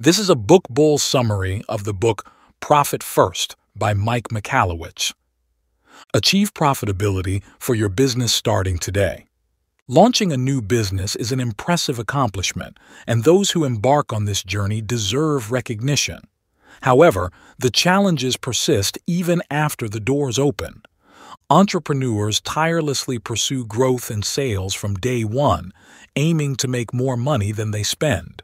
This is a book bull summary of the book Profit First by Mike Michalowicz. Achieve profitability for your business starting today. Launching a new business is an impressive accomplishment, and those who embark on this journey deserve recognition. However, the challenges persist even after the doors open. Entrepreneurs tirelessly pursue growth and sales from day one, aiming to make more money than they spend.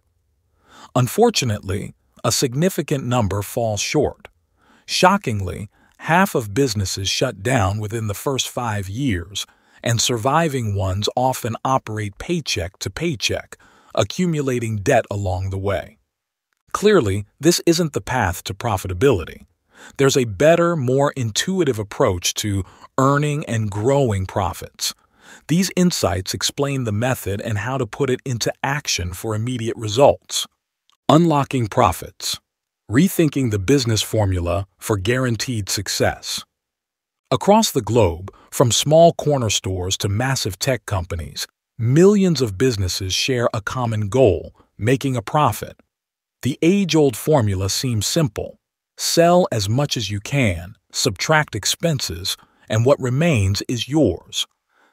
Unfortunately, a significant number falls short. Shockingly, half of businesses shut down within the first five years, and surviving ones often operate paycheck to paycheck, accumulating debt along the way. Clearly, this isn't the path to profitability. There's a better, more intuitive approach to earning and growing profits. These insights explain the method and how to put it into action for immediate results. Unlocking Profits Rethinking the Business Formula for Guaranteed Success. Across the globe, from small corner stores to massive tech companies, millions of businesses share a common goal making a profit. The age old formula seems simple sell as much as you can, subtract expenses, and what remains is yours.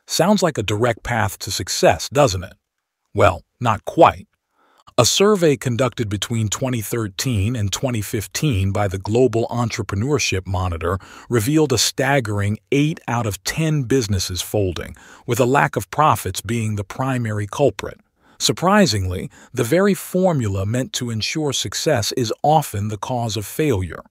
Sounds like a direct path to success, doesn't it? Well, not quite. A survey conducted between 2013 and 2015 by the Global Entrepreneurship Monitor revealed a staggering 8 out of 10 businesses folding, with a lack of profits being the primary culprit. Surprisingly, the very formula meant to ensure success is often the cause of failure.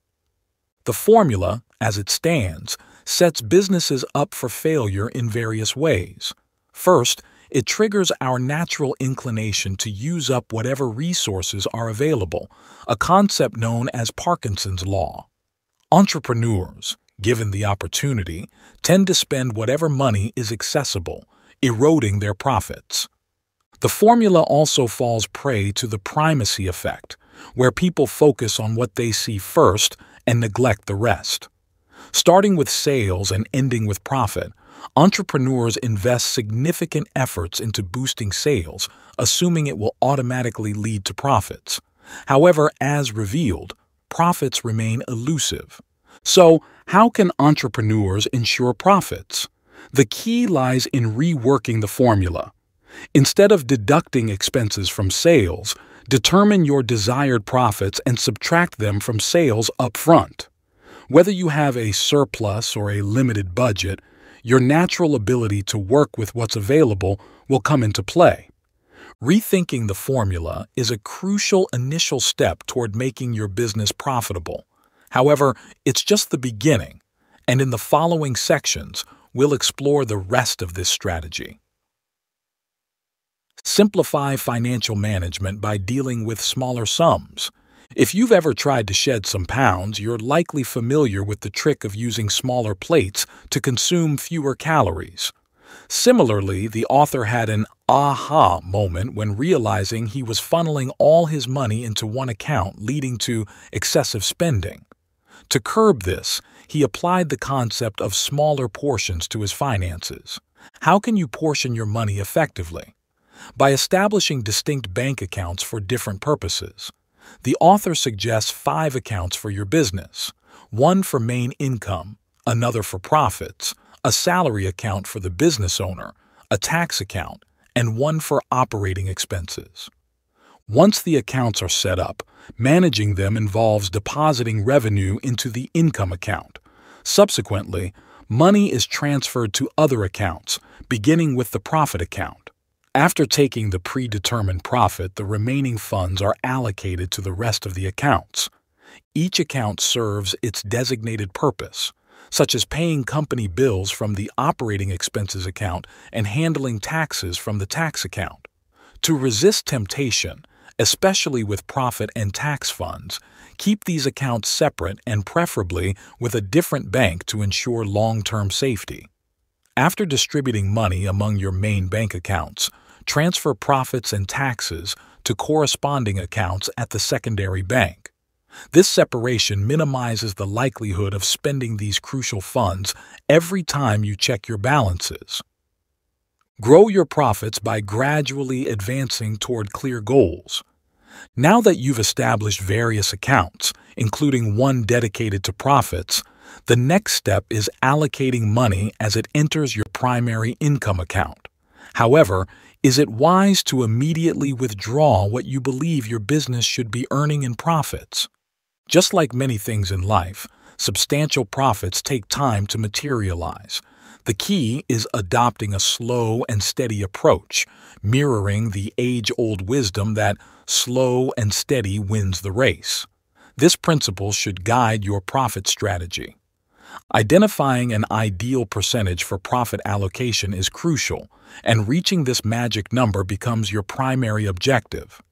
The formula, as it stands, sets businesses up for failure in various ways. First, it triggers our natural inclination to use up whatever resources are available, a concept known as Parkinson's Law. Entrepreneurs, given the opportunity, tend to spend whatever money is accessible, eroding their profits. The formula also falls prey to the primacy effect, where people focus on what they see first and neglect the rest. Starting with sales and ending with profit, entrepreneurs invest significant efforts into boosting sales, assuming it will automatically lead to profits. However, as revealed, profits remain elusive. So, how can entrepreneurs ensure profits? The key lies in reworking the formula. Instead of deducting expenses from sales, determine your desired profits and subtract them from sales up front. Whether you have a surplus or a limited budget, your natural ability to work with what's available will come into play. Rethinking the formula is a crucial initial step toward making your business profitable. However, it's just the beginning, and in the following sections, we'll explore the rest of this strategy. Simplify financial management by dealing with smaller sums. If you've ever tried to shed some pounds, you're likely familiar with the trick of using smaller plates to consume fewer calories. Similarly, the author had an aha moment when realizing he was funneling all his money into one account, leading to excessive spending. To curb this, he applied the concept of smaller portions to his finances. How can you portion your money effectively? By establishing distinct bank accounts for different purposes. The author suggests five accounts for your business one for main income, another for profits, a salary account for the business owner, a tax account, and one for operating expenses. Once the accounts are set up, managing them involves depositing revenue into the income account. Subsequently, money is transferred to other accounts, beginning with the profit account. After taking the predetermined profit, the remaining funds are allocated to the rest of the accounts. Each account serves its designated purpose, such as paying company bills from the operating expenses account and handling taxes from the tax account. To resist temptation, especially with profit and tax funds, keep these accounts separate and preferably with a different bank to ensure long term safety. After distributing money among your main bank accounts, transfer profits and taxes to corresponding accounts at the secondary bank. This separation minimizes the likelihood of spending these crucial funds every time you check your balances. Grow your profits by gradually advancing toward clear goals. Now that you've established various accounts, including one dedicated to profits, the next step is allocating money as it enters your primary income account. However, is it wise to immediately withdraw what you believe your business should be earning in profits? Just like many things in life, substantial profits take time to materialize. The key is adopting a slow and steady approach, mirroring the age-old wisdom that slow and steady wins the race. This principle should guide your profit strategy. Identifying an ideal percentage for profit allocation is crucial, and reaching this magic number becomes your primary objective.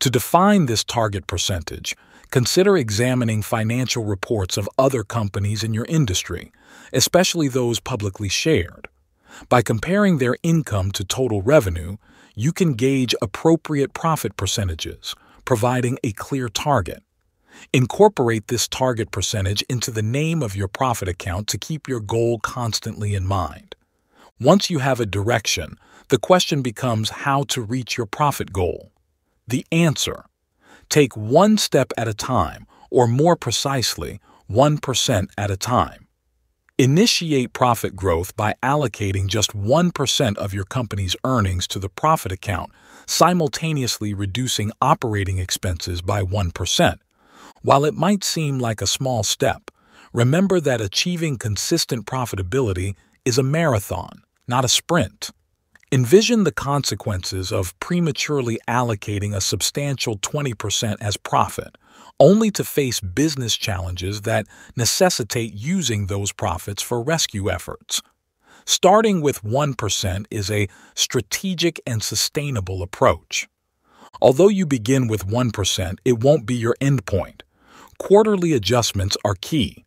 To define this target percentage, consider examining financial reports of other companies in your industry, especially those publicly shared. By comparing their income to total revenue, you can gauge appropriate profit percentages, providing a clear target. Incorporate this target percentage into the name of your profit account to keep your goal constantly in mind. Once you have a direction, the question becomes how to reach your profit goal. The answer Take one step at a time, or more precisely, 1% at a time. Initiate profit growth by allocating just 1% of your company's earnings to the profit account, simultaneously reducing operating expenses by 1%. While it might seem like a small step, remember that achieving consistent profitability is a marathon, not a sprint. Envision the consequences of prematurely allocating a substantial 20% as profit, only to face business challenges that necessitate using those profits for rescue efforts. Starting with 1% is a strategic and sustainable approach. Although you begin with 1%, it won't be your endpoint. Quarterly adjustments are key.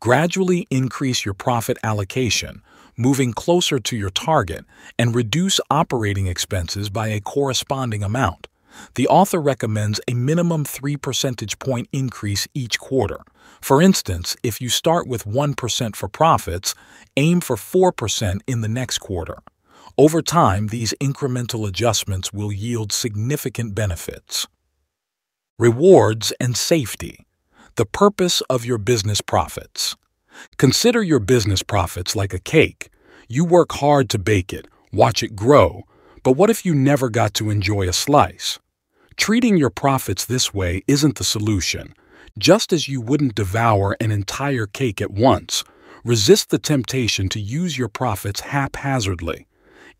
Gradually increase your profit allocation moving closer to your target, and reduce operating expenses by a corresponding amount. The author recommends a minimum 3 percentage point increase each quarter. For instance, if you start with 1% for profits, aim for 4% in the next quarter. Over time, these incremental adjustments will yield significant benefits. Rewards and safety. The purpose of your business profits. Consider your business profits like a cake. You work hard to bake it, watch it grow, but what if you never got to enjoy a slice? Treating your profits this way isn't the solution. Just as you wouldn't devour an entire cake at once, resist the temptation to use your profits haphazardly.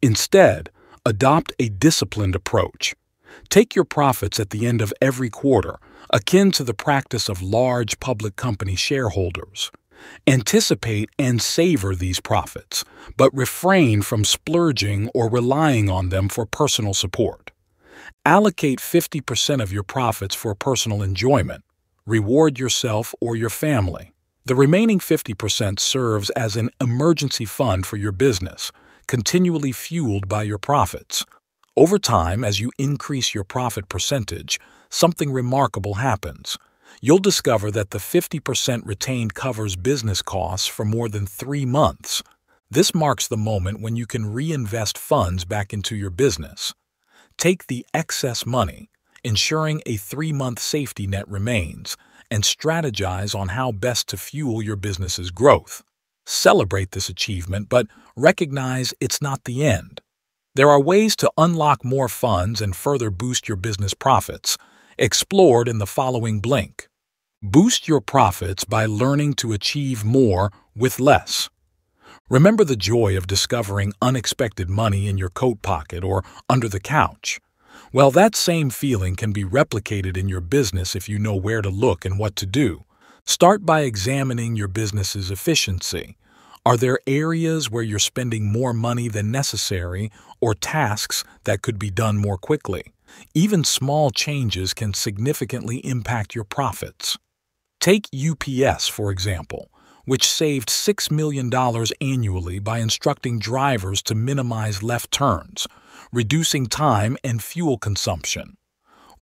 Instead, adopt a disciplined approach. Take your profits at the end of every quarter, akin to the practice of large public company shareholders. Anticipate and savor these profits, but refrain from splurging or relying on them for personal support. Allocate 50% of your profits for personal enjoyment. Reward yourself or your family. The remaining 50% serves as an emergency fund for your business, continually fueled by your profits. Over time, as you increase your profit percentage, something remarkable happens you'll discover that the 50% retained covers business costs for more than three months. This marks the moment when you can reinvest funds back into your business. Take the excess money, ensuring a three-month safety net remains, and strategize on how best to fuel your business's growth. Celebrate this achievement, but recognize it's not the end. There are ways to unlock more funds and further boost your business profits, explored in the following blink. Boost your profits by learning to achieve more with less. Remember the joy of discovering unexpected money in your coat pocket or under the couch. Well, that same feeling can be replicated in your business if you know where to look and what to do. Start by examining your business's efficiency. Are there areas where you're spending more money than necessary or tasks that could be done more quickly? Even small changes can significantly impact your profits. Take UPS, for example, which saved $6 million annually by instructing drivers to minimize left turns, reducing time and fuel consumption.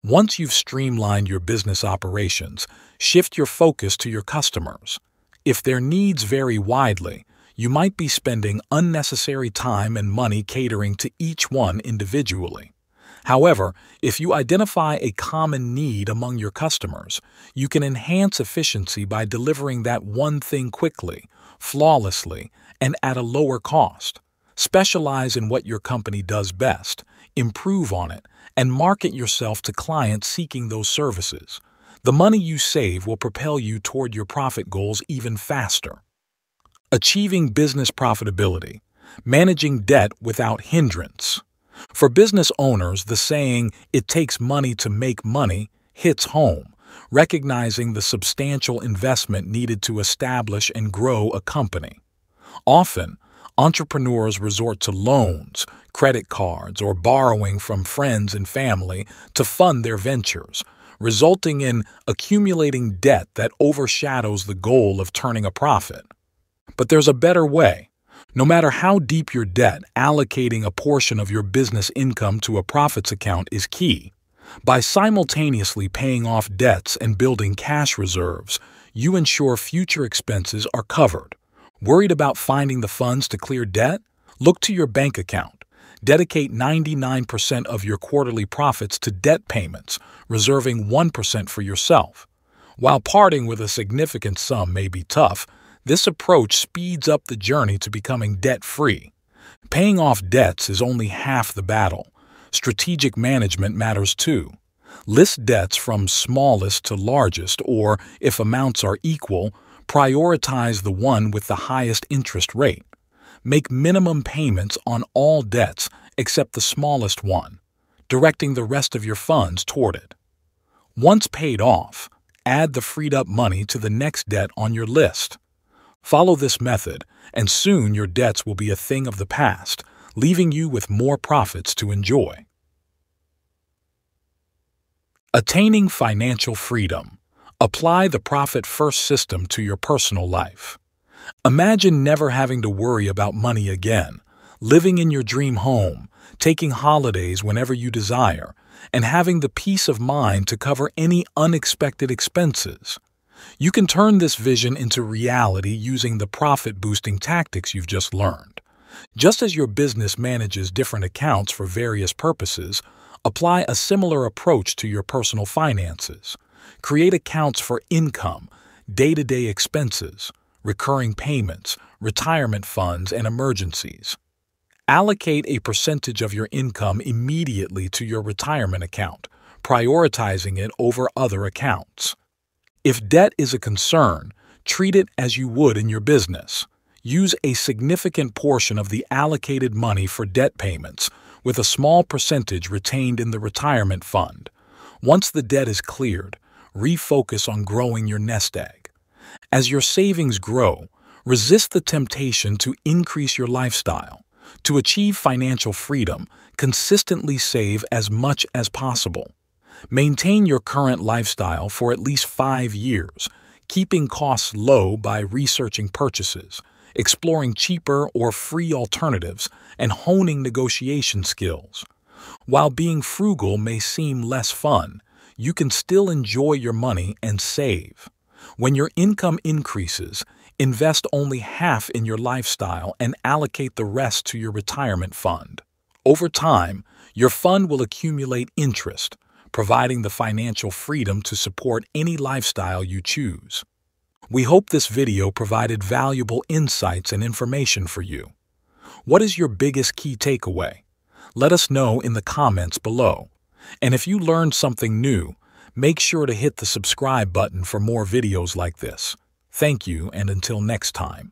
Once you've streamlined your business operations, shift your focus to your customers. If their needs vary widely, you might be spending unnecessary time and money catering to each one individually. However, if you identify a common need among your customers, you can enhance efficiency by delivering that one thing quickly, flawlessly, and at a lower cost. Specialize in what your company does best, improve on it, and market yourself to clients seeking those services. The money you save will propel you toward your profit goals even faster. Achieving business profitability, managing debt without hindrance. For business owners, the saying, it takes money to make money, hits home, recognizing the substantial investment needed to establish and grow a company. Often, entrepreneurs resort to loans, credit cards, or borrowing from friends and family to fund their ventures, resulting in accumulating debt that overshadows the goal of turning a profit. But there's a better way. No matter how deep your debt, allocating a portion of your business income to a profits account is key. By simultaneously paying off debts and building cash reserves, you ensure future expenses are covered. Worried about finding the funds to clear debt? Look to your bank account. Dedicate 99% of your quarterly profits to debt payments, reserving 1% for yourself. While parting with a significant sum may be tough, this approach speeds up the journey to becoming debt free. Paying off debts is only half the battle. Strategic management matters too. List debts from smallest to largest, or, if amounts are equal, prioritize the one with the highest interest rate. Make minimum payments on all debts except the smallest one, directing the rest of your funds toward it. Once paid off, add the freed up money to the next debt on your list. Follow this method, and soon your debts will be a thing of the past, leaving you with more profits to enjoy. Attaining financial freedom. Apply the Profit First system to your personal life. Imagine never having to worry about money again, living in your dream home, taking holidays whenever you desire, and having the peace of mind to cover any unexpected expenses. You can turn this vision into reality using the profit boosting tactics you've just learned. Just as your business manages different accounts for various purposes, apply a similar approach to your personal finances. Create accounts for income, day to day expenses, recurring payments, retirement funds, and emergencies. Allocate a percentage of your income immediately to your retirement account, prioritizing it over other accounts. If debt is a concern, treat it as you would in your business. Use a significant portion of the allocated money for debt payments, with a small percentage retained in the retirement fund. Once the debt is cleared, refocus on growing your nest egg. As your savings grow, resist the temptation to increase your lifestyle. To achieve financial freedom, consistently save as much as possible. Maintain your current lifestyle for at least five years, keeping costs low by researching purchases, exploring cheaper or free alternatives, and honing negotiation skills. While being frugal may seem less fun, you can still enjoy your money and save. When your income increases, invest only half in your lifestyle and allocate the rest to your retirement fund. Over time, your fund will accumulate interest, providing the financial freedom to support any lifestyle you choose. We hope this video provided valuable insights and information for you. What is your biggest key takeaway? Let us know in the comments below. And if you learned something new, make sure to hit the subscribe button for more videos like this. Thank you and until next time.